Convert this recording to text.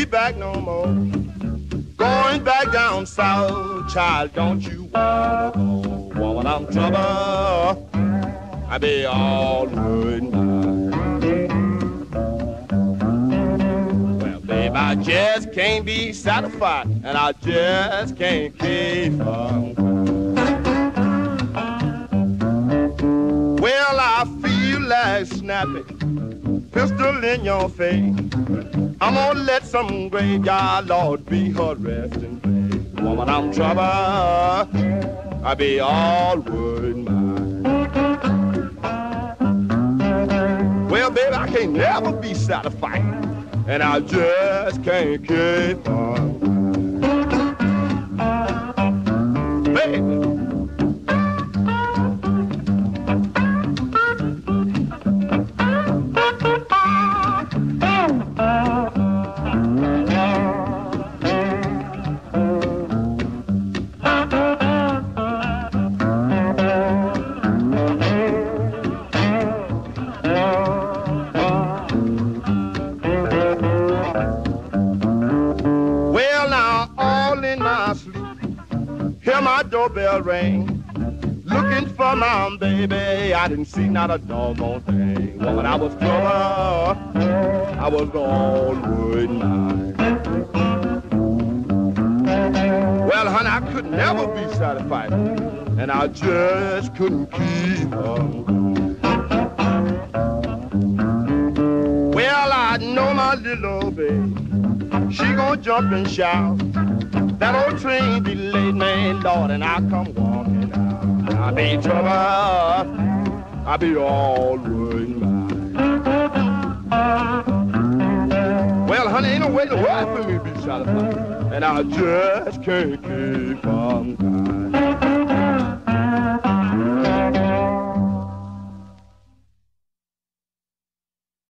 Be back no more. Going back down south, child, don't you wanna go? Woman, I'm trouble. I be all worried Well, babe, I just can't be satisfied, and I just can't keep like snapping, pistol in your face. I'm gonna let some graveyard lord be her resting place. Woman, I'm trouble. I be all worried mine. Well, baby, I can't never be satisfied, and I just can't keep on. Hear my doorbell ring. Looking for my baby, I didn't see not a doggone thing. Woman, I was trouble, I was all worried night. Well, honey, I could never be satisfied, and I just couldn't keep on. Well, I know my little baby. She gon' jump and shout. That old train delayed me, Lord, and I come walking out. I be trouble. I be all worried. Well, honey, ain't no way to work for me to be satisfied. And I just can't keep on crying.